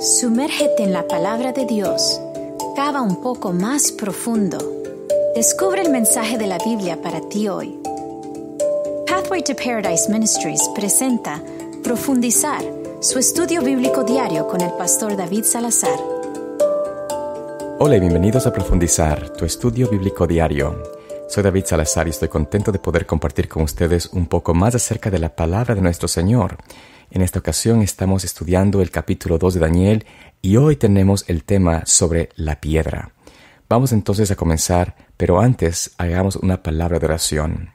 Sumérgete en la palabra de Dios. Cava un poco más profundo. Descubre el mensaje de la Biblia para ti hoy. Pathway to Paradise Ministries presenta Profundizar, su estudio bíblico diario con el pastor David Salazar. Hola y bienvenidos a Profundizar, tu estudio bíblico diario. Soy David Salazar y estoy contento de poder compartir con ustedes un poco más acerca de la palabra de nuestro Señor. En esta ocasión estamos estudiando el capítulo 2 de Daniel y hoy tenemos el tema sobre la piedra. Vamos entonces a comenzar, pero antes hagamos una palabra de oración.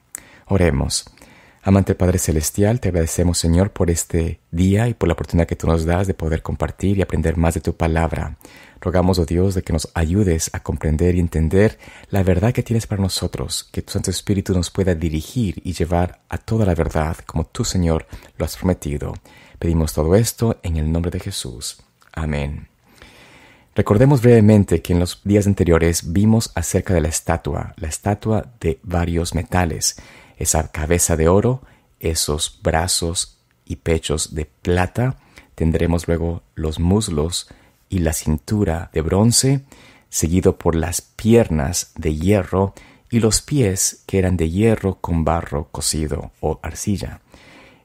Oremos. Amante Padre Celestial, te agradecemos Señor por este día y por la oportunidad que tú nos das de poder compartir y aprender más de tu palabra. Rogamos, oh Dios, de que nos ayudes a comprender y entender la verdad que tienes para nosotros, que tu Santo Espíritu nos pueda dirigir y llevar a toda la verdad como tú, Señor, lo has prometido. Pedimos todo esto en el nombre de Jesús. Amén. Recordemos brevemente que en los días anteriores vimos acerca de la estatua, la estatua de varios metales, esa cabeza de oro, esos brazos y pechos de plata, tendremos luego los muslos, y la cintura de bronce, seguido por las piernas de hierro y los pies que eran de hierro con barro cocido o arcilla.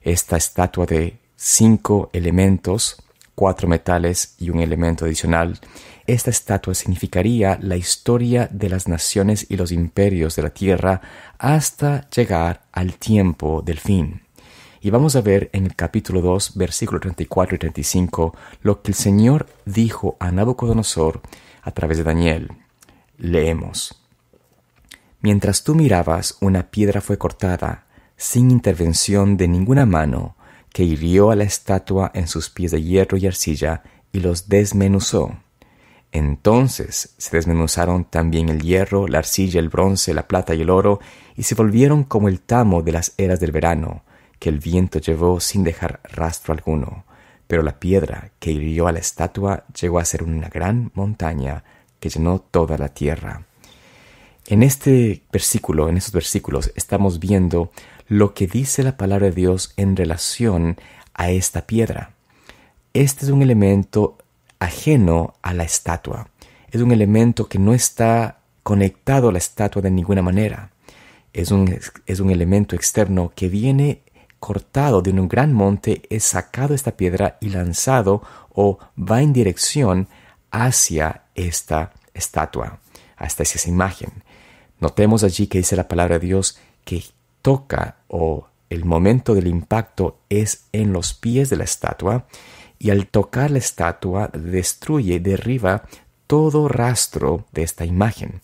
Esta estatua de cinco elementos, cuatro metales y un elemento adicional, esta estatua significaría la historia de las naciones y los imperios de la tierra hasta llegar al tiempo del fin. Y vamos a ver en el capítulo 2, versículos 34 y 35, lo que el Señor dijo a Nabucodonosor a través de Daniel. Leemos. Mientras tú mirabas, una piedra fue cortada, sin intervención de ninguna mano, que hirió a la estatua en sus pies de hierro y arcilla y los desmenuzó. Entonces se desmenuzaron también el hierro, la arcilla, el bronce, la plata y el oro, y se volvieron como el tamo de las eras del verano, que el viento llevó sin dejar rastro alguno, pero la piedra que hirió a la estatua llegó a ser una gran montaña que llenó toda la tierra. En este versículo, en estos versículos, estamos viendo lo que dice la palabra de Dios en relación a esta piedra. Este es un elemento ajeno a la estatua. Es un elemento que no está conectado a la estatua de ninguna manera. Es un, es un elemento externo que viene cortado de un gran monte, es sacado esta piedra y lanzado o va en dirección hacia esta estatua, hasta esa imagen. Notemos allí que dice la palabra de Dios que toca o el momento del impacto es en los pies de la estatua y al tocar la estatua destruye, derriba todo rastro de esta imagen.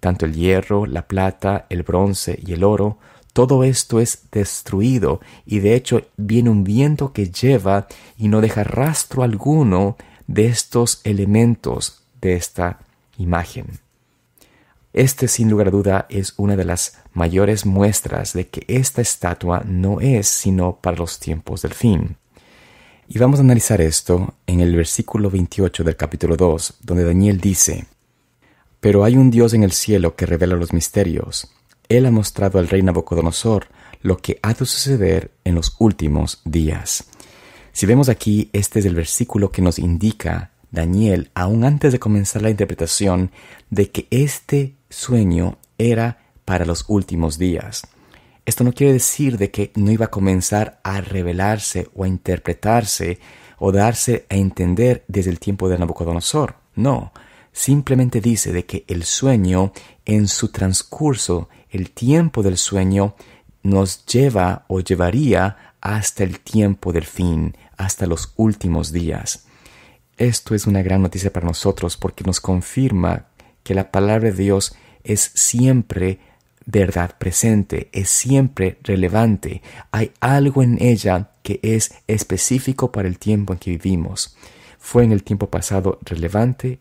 Tanto el hierro, la plata, el bronce y el oro todo esto es destruido y de hecho viene un viento que lleva y no deja rastro alguno de estos elementos de esta imagen. Este sin lugar a duda es una de las mayores muestras de que esta estatua no es sino para los tiempos del fin. Y vamos a analizar esto en el versículo 28 del capítulo 2, donde Daniel dice, Pero hay un Dios en el cielo que revela los misterios él ha mostrado al rey Nabucodonosor lo que ha de suceder en los últimos días. Si vemos aquí, este es el versículo que nos indica Daniel, aún antes de comenzar la interpretación, de que este sueño era para los últimos días. Esto no quiere decir de que no iba a comenzar a revelarse o a interpretarse o darse a entender desde el tiempo de Nabucodonosor. No, simplemente dice de que el sueño en su transcurso el tiempo del sueño nos lleva o llevaría hasta el tiempo del fin, hasta los últimos días. Esto es una gran noticia para nosotros porque nos confirma que la palabra de Dios es siempre verdad presente, es siempre relevante. Hay algo en ella que es específico para el tiempo en que vivimos. Fue en el tiempo pasado relevante,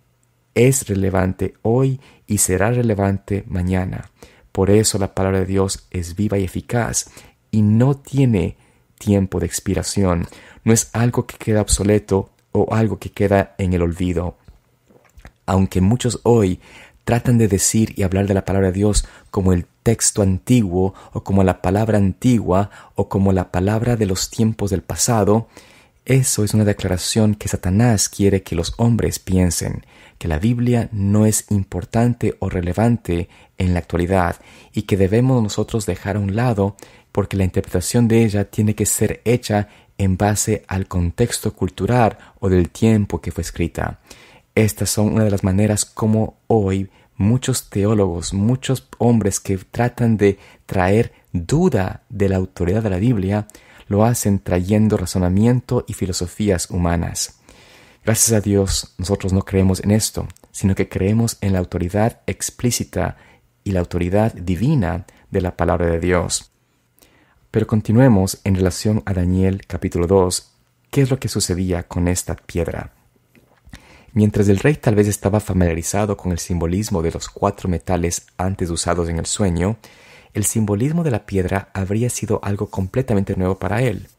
es relevante hoy y será relevante mañana. Por eso la palabra de Dios es viva y eficaz y no tiene tiempo de expiración. No es algo que queda obsoleto o algo que queda en el olvido. Aunque muchos hoy tratan de decir y hablar de la palabra de Dios como el texto antiguo o como la palabra antigua o como la palabra de los tiempos del pasado, Eso es una declaración que Satanás quiere que los hombres piensen, que la Biblia no es importante o relevante en la actualidad y que debemos nosotros dejar a un lado porque la interpretación de ella tiene que ser hecha en base al contexto cultural o del tiempo que fue escrita. Estas son una de las maneras como hoy muchos teólogos, muchos hombres que tratan de traer duda de la autoridad de la Biblia, lo hacen trayendo razonamiento y filosofías humanas. Gracias a Dios, nosotros no creemos en esto, sino que creemos en la autoridad explícita y la autoridad divina de la palabra de Dios. Pero continuemos en relación a Daniel capítulo 2, qué es lo que sucedía con esta piedra. Mientras el rey tal vez estaba familiarizado con el simbolismo de los cuatro metales antes usados en el sueño, el simbolismo de la piedra habría sido algo completamente nuevo para él.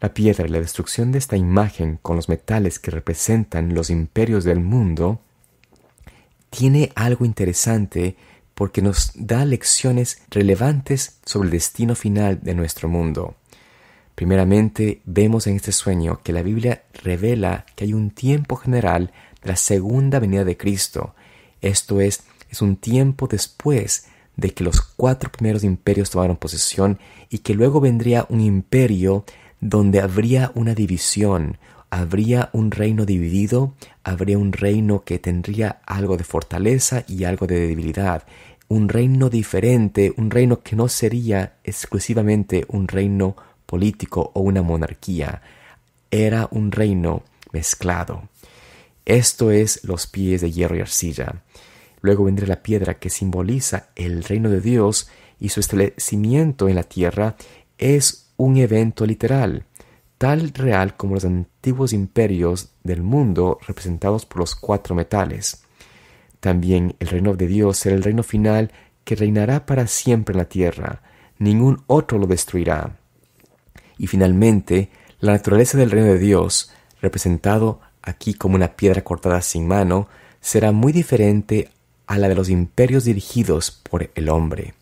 La piedra y la destrucción de esta imagen con los metales que representan los imperios del mundo tiene algo interesante porque nos da lecciones relevantes sobre el destino final de nuestro mundo. Primeramente, vemos en este sueño que la Biblia revela que hay un tiempo general de la segunda venida de Cristo. Esto es, es un tiempo después de que los cuatro primeros imperios tomaron posesión y que luego vendría un imperio donde habría una división, habría un reino dividido, habría un reino que tendría algo de fortaleza y algo de debilidad, un reino diferente, un reino que no sería exclusivamente un reino político o una monarquía, era un reino mezclado. Esto es los pies de hierro y arcilla. Luego vendrá la piedra que simboliza el reino de Dios y su establecimiento en la tierra es un evento literal, tal real como los antiguos imperios del mundo representados por los cuatro metales. También el reino de Dios será el reino final que reinará para siempre en la tierra. Ningún otro lo destruirá. Y finalmente, la naturaleza del reino de Dios, representado aquí como una piedra cortada sin mano, será muy diferente a la de los imperios dirigidos por el hombre.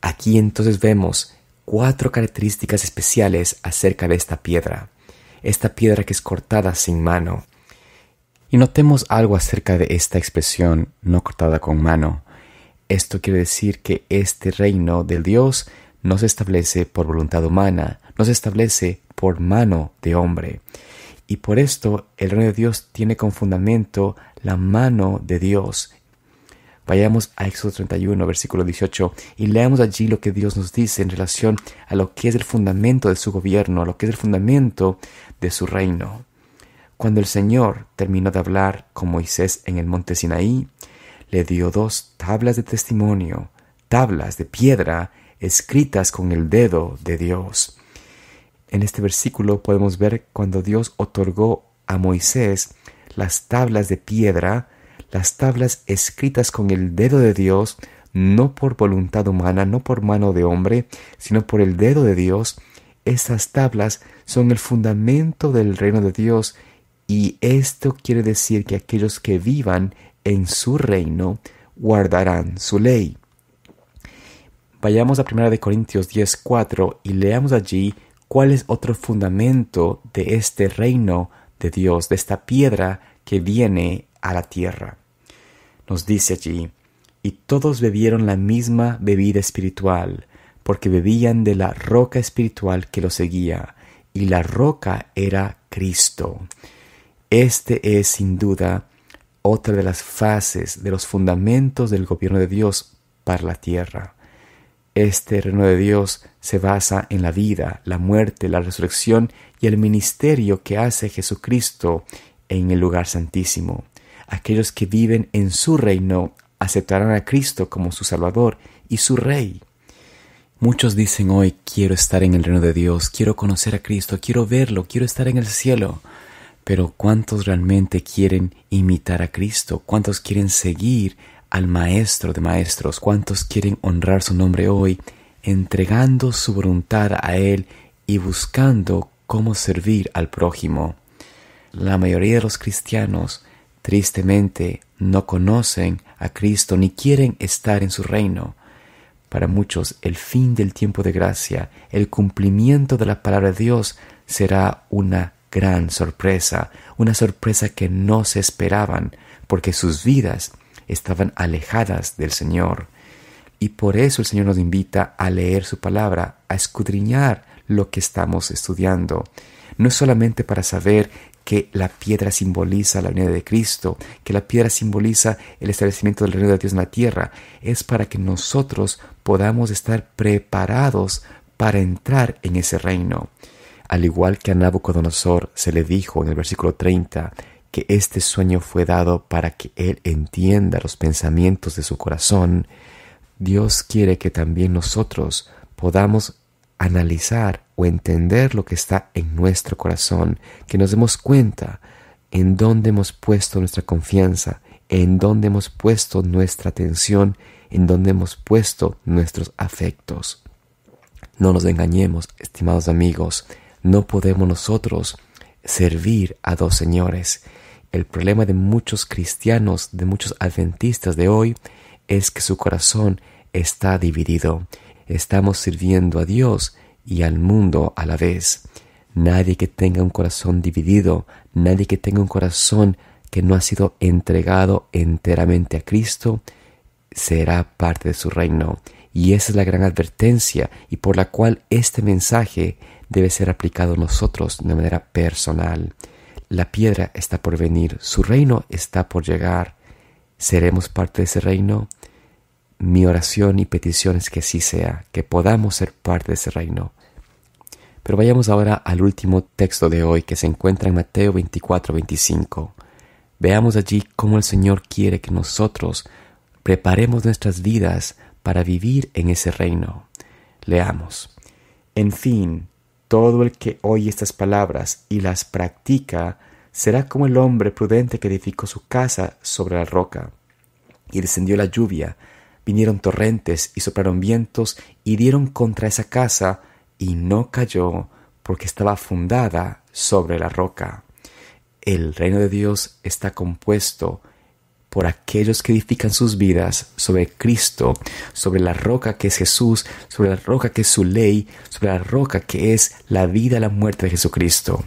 Aquí entonces vemos cuatro características especiales acerca de esta piedra, esta piedra que es cortada sin mano. Y notemos algo acerca de esta expresión no cortada con mano. Esto quiere decir que este reino del Dios no se establece por voluntad humana, no se establece por mano de hombre. Y por esto el reino de Dios tiene como fundamento la mano de Dios. Vayamos a Éxodo 31, versículo 18, y leamos allí lo que Dios nos dice en relación a lo que es el fundamento de su gobierno, a lo que es el fundamento de su reino. Cuando el Señor terminó de hablar con Moisés en el monte Sinaí, le dio dos tablas de testimonio, tablas de piedra escritas con el dedo de Dios. En este versículo podemos ver cuando Dios otorgó a Moisés las tablas de piedra, las tablas escritas con el dedo de Dios, no por voluntad humana, no por mano de hombre, sino por el dedo de Dios. Estas tablas son el fundamento del reino de Dios y esto quiere decir que aquellos que vivan en su reino guardarán su ley. Vayamos a 1 Corintios 10:4 y leamos allí cuál es otro fundamento de este reino de Dios, de esta piedra que viene a la tierra. Nos dice allí, y todos bebieron la misma bebida espiritual, porque bebían de la roca espiritual que los seguía, y la roca era Cristo. Este es sin duda otra de las fases de los fundamentos del gobierno de Dios para la tierra. Este reino de Dios se basa en la vida, la muerte, la resurrección y el ministerio que hace Jesucristo en el lugar santísimo. Aquellos que viven en su reino aceptarán a Cristo como su Salvador y su Rey. Muchos dicen hoy quiero estar en el reino de Dios, quiero conocer a Cristo, quiero verlo, quiero estar en el cielo. Pero ¿cuántos realmente quieren imitar a Cristo? ¿Cuántos quieren seguir al Maestro de Maestros? ¿Cuántos quieren honrar su nombre hoy, entregando su voluntad a Él y buscando cómo servir al prójimo? La mayoría de los cristianos, tristemente, no conocen a Cristo ni quieren estar en su reino. Para muchos, el fin del tiempo de gracia, el cumplimiento de la palabra de Dios, será una gran sorpresa, una sorpresa que no se esperaban, porque sus vidas estaban alejadas del Señor. Y por eso el Señor nos invita a leer su palabra, a escudriñar lo que estamos estudiando. No solamente para saber que la piedra simboliza la unidad de Cristo, que la piedra simboliza el establecimiento del reino de Dios en la tierra, es para que nosotros podamos estar preparados para entrar en ese reino. Al igual que a Nabucodonosor se le dijo en el versículo 30 que este sueño fue dado para que él entienda los pensamientos de su corazón, Dios quiere que también nosotros podamos analizar o entender lo que está en nuestro corazón, que nos demos cuenta en dónde hemos puesto nuestra confianza, en dónde hemos puesto nuestra atención, en dónde hemos puesto nuestros afectos. No nos engañemos, estimados amigos, no podemos nosotros servir a dos señores. El problema de muchos cristianos, de muchos adventistas de hoy, es que su corazón está dividido. Estamos sirviendo a Dios y al mundo a la vez. Nadie que tenga un corazón dividido, nadie que tenga un corazón que no ha sido entregado enteramente a Cristo, será parte de su reino. Y esa es la gran advertencia y por la cual este mensaje debe ser aplicado a nosotros de manera personal. La piedra está por venir, su reino está por llegar. ¿Seremos parte de ese reino? Mi oración y petición es que así sea, que podamos ser parte de ese reino. Pero vayamos ahora al último texto de hoy que se encuentra en Mateo 24-25. Veamos allí cómo el Señor quiere que nosotros preparemos nuestras vidas para vivir en ese reino. Leamos. En fin, todo el que oye estas palabras y las practica será como el hombre prudente que edificó su casa sobre la roca. Y descendió la lluvia, vinieron torrentes y soplaron vientos y dieron contra esa casa, y no cayó porque estaba fundada sobre la roca. El reino de Dios está compuesto por aquellos que edifican sus vidas sobre Cristo, sobre la roca que es Jesús, sobre la roca que es su ley, sobre la roca que es la vida y la muerte de Jesucristo.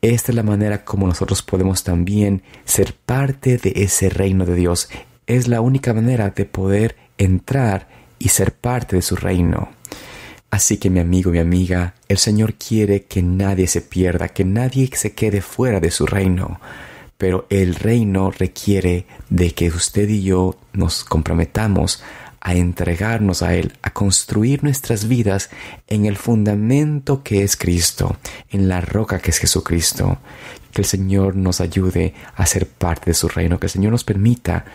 Esta es la manera como nosotros podemos también ser parte de ese reino de Dios. Es la única manera de poder entrar y ser parte de su reino. Así que mi amigo, mi amiga, el Señor quiere que nadie se pierda, que nadie se quede fuera de su reino. Pero el reino requiere de que usted y yo nos comprometamos a entregarnos a Él, a construir nuestras vidas en el fundamento que es Cristo, en la roca que es Jesucristo. Que el Señor nos ayude a ser parte de su reino, que el Señor nos permita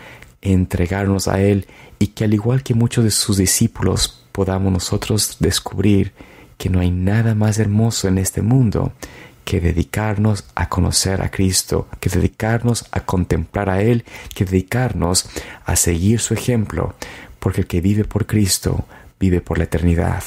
entregarnos a Él y que al igual que muchos de sus discípulos podamos nosotros descubrir que no hay nada más hermoso en este mundo que dedicarnos a conocer a Cristo, que dedicarnos a contemplar a Él, que dedicarnos a seguir su ejemplo, porque el que vive por Cristo vive por la eternidad.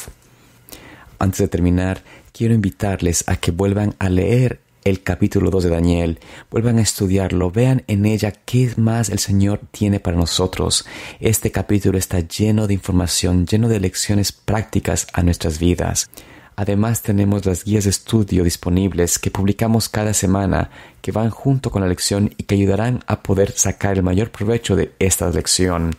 Antes de terminar, quiero invitarles a que vuelvan a leer el capítulo 2 de Daniel, vuelvan a estudiarlo, vean en ella qué más el Señor tiene para nosotros. Este capítulo está lleno de información, lleno de lecciones prácticas a nuestras vidas. Además tenemos las guías de estudio disponibles que publicamos cada semana que van junto con la lección y que ayudarán a poder sacar el mayor provecho de esta lección.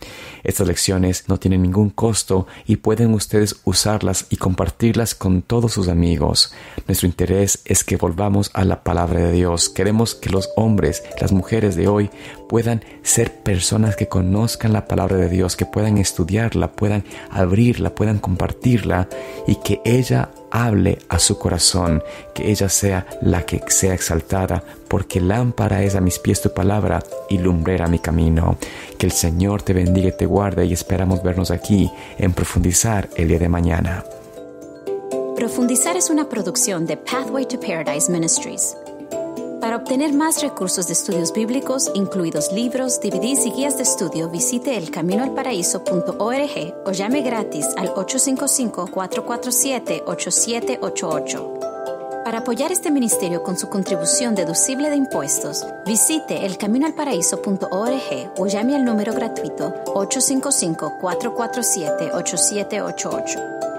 Estas lecciones no tienen ningún costo y pueden ustedes usarlas y compartirlas con todos sus amigos. Nuestro interés es que volvamos a la palabra de Dios. Queremos que los hombres, las mujeres de hoy puedan ser personas que conozcan la palabra de Dios, que puedan estudiarla, puedan abrirla, puedan compartirla y que ella hable a su corazón, que ella sea la que sea exaltada, porque lámpara es a mis pies tu palabra y lumbrera mi camino. Que el Señor te bendiga y te guarde y esperamos vernos aquí en Profundizar el día de mañana. Profundizar es una producción de Pathway to Paradise Ministries. Para obtener más recursos de estudios bíblicos, incluidos libros, DVDs y guías de estudio, visite elcaminoalparaíso.org o llame gratis al 855-447-8788. Para apoyar este ministerio con su contribución deducible de impuestos, visite elcaminoalparaíso.org o llame al número gratuito 855-447-8788.